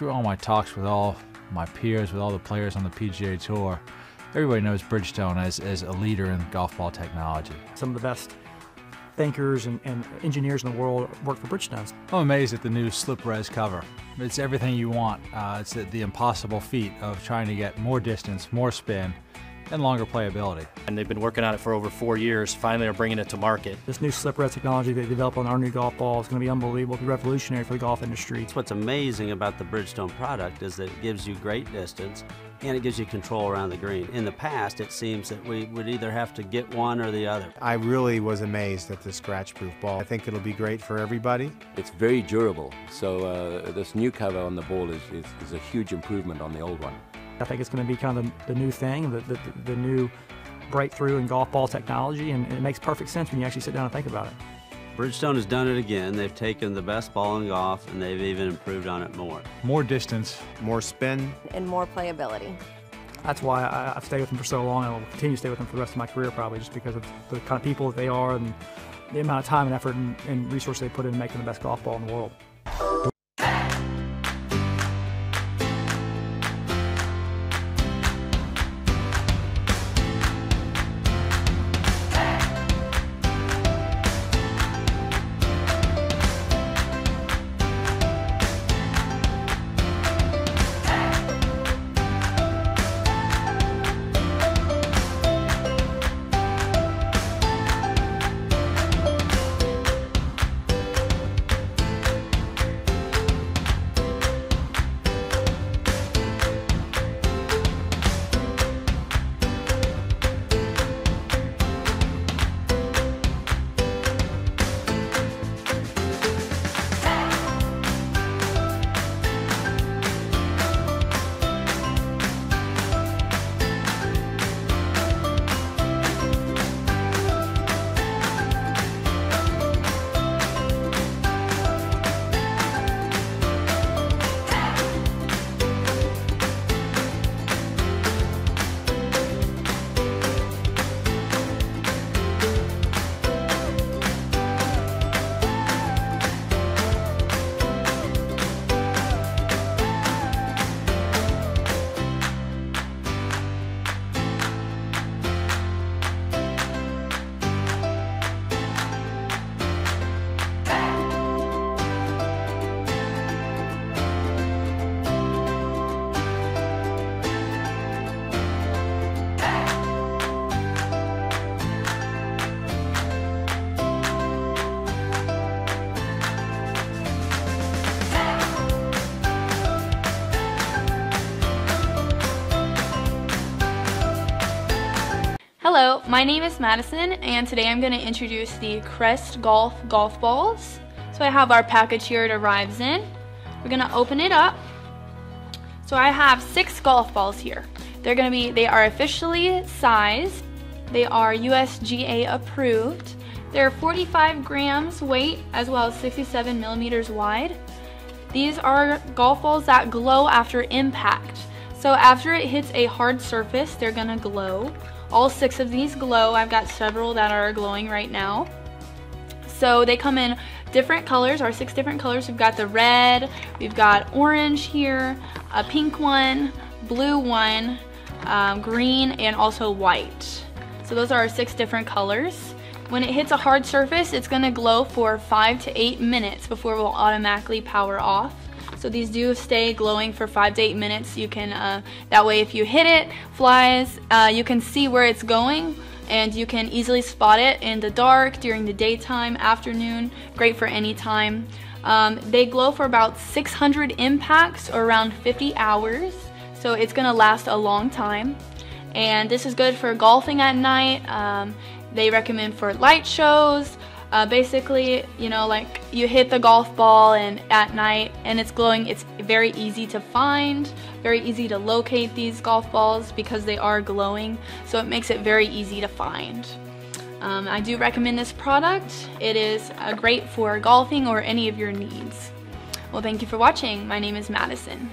through all my talks with all my peers, with all the players on the PGA Tour, everybody knows Bridgestone as, as a leader in golf ball technology. Some of the best thinkers and, and engineers in the world work for Bridgestone. I'm amazed at the new Slip Res cover. It's everything you want. Uh, it's the, the impossible feat of trying to get more distance, more spin, and longer playability. And they've been working on it for over four years. Finally, are bringing it to market. This new slip res technology they developed on our new golf ball is going to be unbelievable, be revolutionary for the golf industry. What's amazing about the Bridgestone product is that it gives you great distance and it gives you control around the green. In the past, it seems that we would either have to get one or the other. I really was amazed at the scratch-proof ball. I think it'll be great for everybody. It's very durable, so uh, this new cover on the ball is, is, is a huge improvement on the old one. I think it's going to be kind of the, the new thing, the, the, the, new breakthrough in golf ball technology, and it makes perfect sense when you actually sit down and think about it. Bridgestone has done it again. They've taken the best ball in golf and they've even improved on it more. More distance, more spin, and more playability. That's why I, have stayed with them for so long, and I'll continue to stay with them for the rest of my career, probably just because of the kind of people that they are and the amount of time and effort and, and resources they put in making the best golf ball in the world. Hello, my name is Madison and today I'm going to introduce the Crestgolf golf balls. So I have our package here it arrives in. We're going to open it up. So I have six golf balls here. They're going to be, they are officially sized. They are USGA approved. They're 45 grams weight as well as 67 millimeters wide. These are golf balls that glow after impact. So after it hits a hard surface, they're gonna glow. All six of these glow. I've got several that are glowing right now. So they come in different colors, our six different colors. We've got the red, we've got orange here, a pink one, blue one, um, green, and also white. So those are our six different colors. When it hits a hard surface, it's gonna glow for five to eight minutes before it will automatically power off. So these do stay glowing for five to eight minutes. You can, uh, that way if you hit it, flies, uh, you can see where it's going and you can easily spot it in the dark, during the daytime, afternoon, great for any time. Um, they glow for about 600 impacts or around 50 hours, so it's gonna last a long time. And this is good for golfing at night. Um, they recommend for light shows, uh, basically, you know, like you hit the golf ball and at night and it's glowing, it's very easy to find, very easy to locate these golf balls because they are glowing, so it makes it very easy to find. Um, I do recommend this product. It is uh, great for golfing or any of your needs. Well, thank you for watching. My name is Madison.